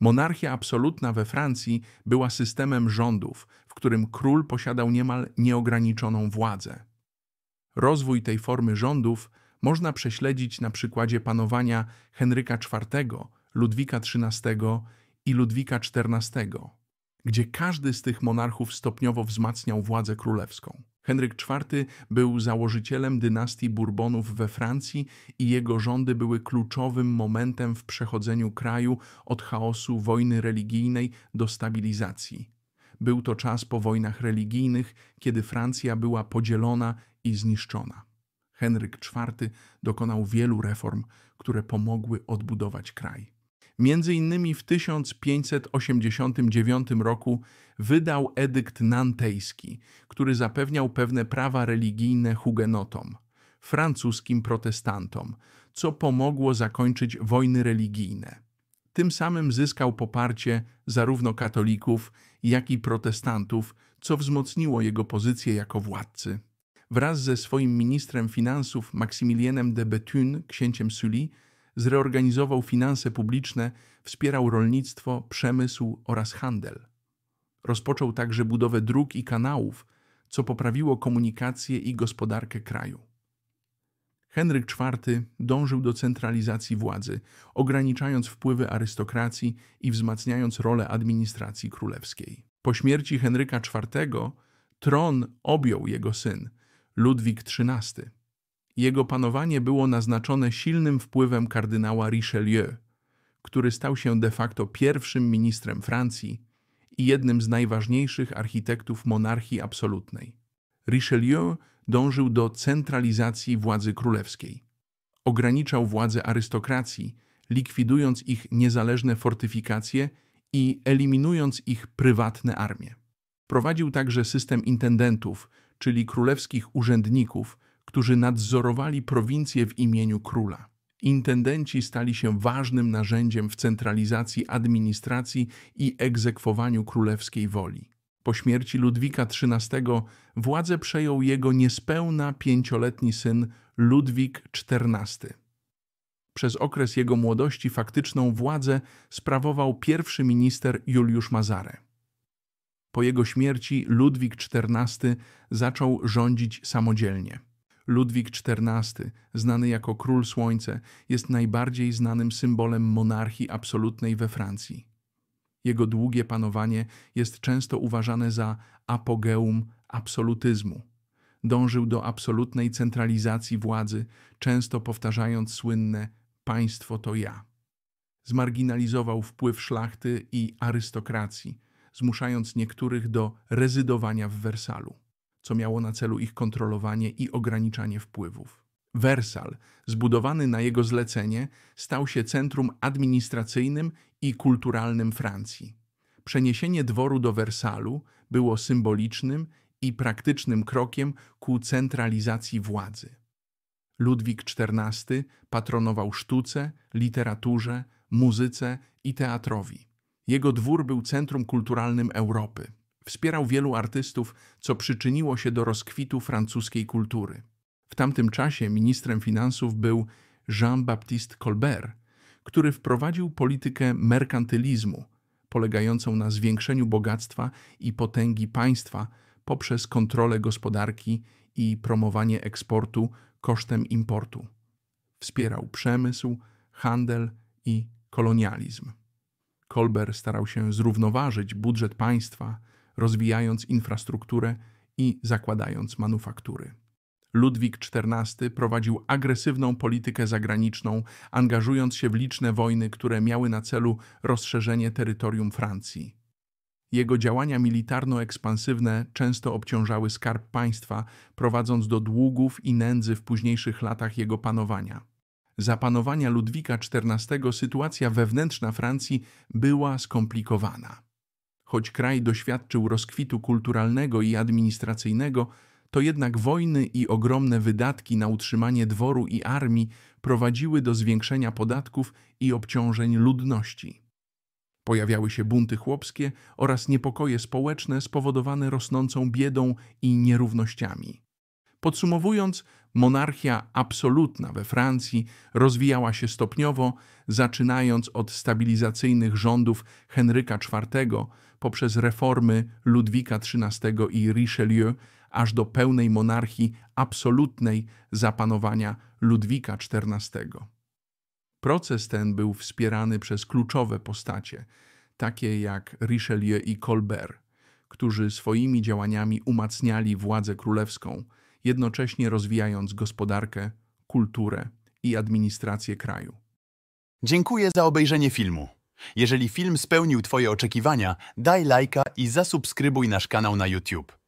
Monarchia absolutna we Francji była systemem rządów, w którym król posiadał niemal nieograniczoną władzę. Rozwój tej formy rządów można prześledzić na przykładzie panowania Henryka IV, Ludwika XIII i Ludwika XIV, gdzie każdy z tych monarchów stopniowo wzmacniał władzę królewską. Henryk IV był założycielem dynastii Bourbonów we Francji i jego rządy były kluczowym momentem w przechodzeniu kraju od chaosu wojny religijnej do stabilizacji. Był to czas po wojnach religijnych, kiedy Francja była podzielona i zniszczona. Henryk IV dokonał wielu reform, które pomogły odbudować kraj. Między innymi w 1589 roku wydał edykt nantejski, który zapewniał pewne prawa religijne hugenotom, francuskim protestantom, co pomogło zakończyć wojny religijne. Tym samym zyskał poparcie zarówno katolików, jak i protestantów, co wzmocniło jego pozycję jako władcy. Wraz ze swoim ministrem finansów Maximilienem de Bethune, księciem Sully, zreorganizował finanse publiczne, wspierał rolnictwo, przemysł oraz handel. Rozpoczął także budowę dróg i kanałów, co poprawiło komunikację i gospodarkę kraju. Henryk IV dążył do centralizacji władzy, ograniczając wpływy arystokracji i wzmacniając rolę administracji królewskiej. Po śmierci Henryka IV tron objął jego syn, Ludwik XIII. Jego panowanie było naznaczone silnym wpływem kardynała Richelieu, który stał się de facto pierwszym ministrem Francji i jednym z najważniejszych architektów monarchii absolutnej. Richelieu dążył do centralizacji władzy królewskiej. Ograniczał władzę arystokracji, likwidując ich niezależne fortyfikacje i eliminując ich prywatne armie. Prowadził także system intendentów, czyli królewskich urzędników, którzy nadzorowali prowincję w imieniu króla. Intendenci stali się ważnym narzędziem w centralizacji administracji i egzekwowaniu królewskiej woli. Po śmierci Ludwika XIII władzę przejął jego niespełna pięcioletni syn Ludwik XIV. Przez okres jego młodości faktyczną władzę sprawował pierwszy minister Juliusz Mazare. Po jego śmierci Ludwik XIV zaczął rządzić samodzielnie. Ludwik XIV, znany jako Król Słońce, jest najbardziej znanym symbolem monarchii absolutnej we Francji. Jego długie panowanie jest często uważane za apogeum absolutyzmu. Dążył do absolutnej centralizacji władzy, często powtarzając słynne państwo to ja. Zmarginalizował wpływ szlachty i arystokracji, zmuszając niektórych do rezydowania w Wersalu co miało na celu ich kontrolowanie i ograniczanie wpływów. Wersal, zbudowany na jego zlecenie, stał się centrum administracyjnym i kulturalnym Francji. Przeniesienie dworu do Wersalu było symbolicznym i praktycznym krokiem ku centralizacji władzy. Ludwik XIV patronował sztuce, literaturze, muzyce i teatrowi. Jego dwór był centrum kulturalnym Europy. Wspierał wielu artystów, co przyczyniło się do rozkwitu francuskiej kultury. W tamtym czasie ministrem finansów był Jean-Baptiste Colbert, który wprowadził politykę merkantylizmu, polegającą na zwiększeniu bogactwa i potęgi państwa poprzez kontrolę gospodarki i promowanie eksportu kosztem importu. Wspierał przemysł, handel i kolonializm. Colbert starał się zrównoważyć budżet państwa rozwijając infrastrukturę i zakładając manufaktury. Ludwik XIV prowadził agresywną politykę zagraniczną, angażując się w liczne wojny, które miały na celu rozszerzenie terytorium Francji. Jego działania militarno-ekspansywne często obciążały skarb państwa, prowadząc do długów i nędzy w późniejszych latach jego panowania. Za panowania Ludwika XIV sytuacja wewnętrzna Francji była skomplikowana. Choć kraj doświadczył rozkwitu kulturalnego i administracyjnego, to jednak wojny i ogromne wydatki na utrzymanie dworu i armii prowadziły do zwiększenia podatków i obciążeń ludności. Pojawiały się bunty chłopskie oraz niepokoje społeczne spowodowane rosnącą biedą i nierównościami. Podsumowując, monarchia absolutna we Francji rozwijała się stopniowo, zaczynając od stabilizacyjnych rządów Henryka IV poprzez reformy Ludwika XIII i Richelieu, aż do pełnej monarchii absolutnej zapanowania Ludwika XIV. Proces ten był wspierany przez kluczowe postacie, takie jak Richelieu i Colbert, którzy swoimi działaniami umacniali władzę królewską, jednocześnie rozwijając gospodarkę, kulturę i administrację kraju. Dziękuję za obejrzenie filmu. Jeżeli film spełnił Twoje oczekiwania, daj lajka i zasubskrybuj nasz kanał na YouTube.